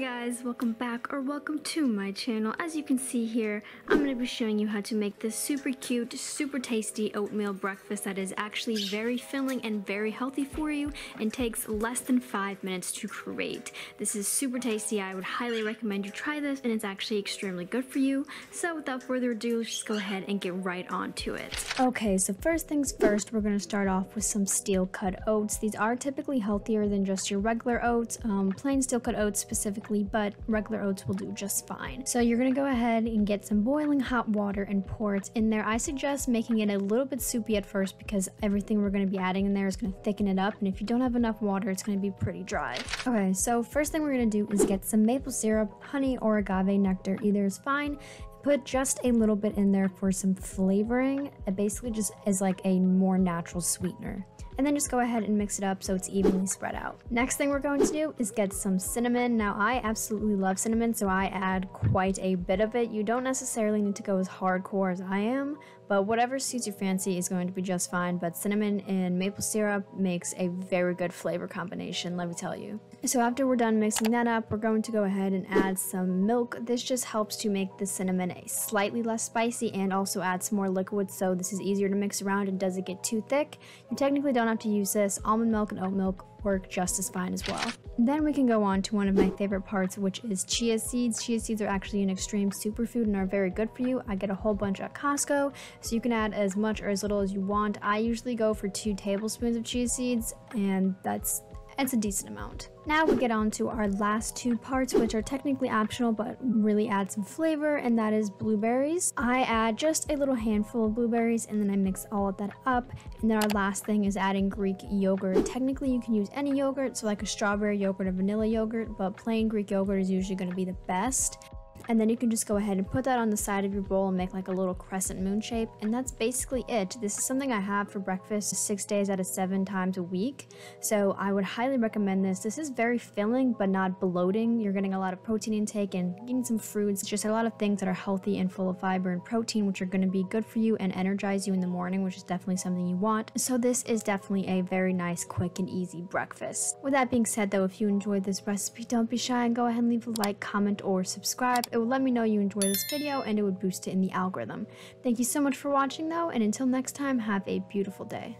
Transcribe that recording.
guys, welcome back or welcome to my channel. As you can see here, I'm going to be showing you how to make this super cute, super tasty oatmeal breakfast that is actually very filling and very healthy for you and takes less than 5 minutes to create. This is super tasty, I would highly recommend you try this and it's actually extremely good for you. So without further ado, let's just go ahead and get right on to it. Okay, so first things first, we're going to start off with some steel cut oats. These are typically healthier than just your regular oats, um, plain steel cut oats specifically but regular oats will do just fine. So you're gonna go ahead and get some boiling hot water and pour it in there. I suggest making it a little bit soupy at first because everything we're gonna be adding in there is gonna thicken it up. And if you don't have enough water, it's gonna be pretty dry. Okay, so first thing we're gonna do is get some maple syrup, honey, or agave nectar. Either is fine put just a little bit in there for some flavoring. It basically just is like a more natural sweetener and then just go ahead and mix it up so it's evenly spread out. Next thing we're going to do is get some cinnamon. Now I absolutely love cinnamon so I add quite a bit of it. You don't necessarily need to go as hardcore as I am, but whatever suits your fancy is going to be just fine. But cinnamon and maple syrup makes a very good flavor combination, let me tell you. So after we're done mixing that up, we're going to go ahead and add some milk. This just helps to make the cinnamon slightly less spicy and also adds more liquid so this is easier to mix around and doesn't get too thick. You technically don't to use this. Almond milk and oat milk work just as fine as well. Then we can go on to one of my favorite parts, which is chia seeds. Chia seeds are actually an extreme superfood and are very good for you. I get a whole bunch at Costco, so you can add as much or as little as you want. I usually go for two tablespoons of chia seeds, and that's it's a decent amount. Now we get on to our last two parts, which are technically optional, but really add some flavor, and that is blueberries. I add just a little handful of blueberries, and then I mix all of that up. And then our last thing is adding Greek yogurt. Technically, you can use any yogurt, so like a strawberry yogurt or vanilla yogurt, but plain Greek yogurt is usually going to be the best and then you can just go ahead and put that on the side of your bowl and make like a little crescent moon shape and that's basically it. This is something i have for breakfast six days out of seven times a week so i would highly recommend this. This is very filling but not bloating. You're getting a lot of protein intake and getting some fruits just a lot of things that are healthy and full of fiber and protein which are going to be good for you and energize you in the morning which is definitely something you want. So this is definitely a very nice quick and easy breakfast. With that being said though if you enjoyed this recipe don't be shy and go ahead and leave a like comment or subscribe it would let me know you enjoy this video and it would boost it in the algorithm. Thank you so much for watching though, and until next time, have a beautiful day.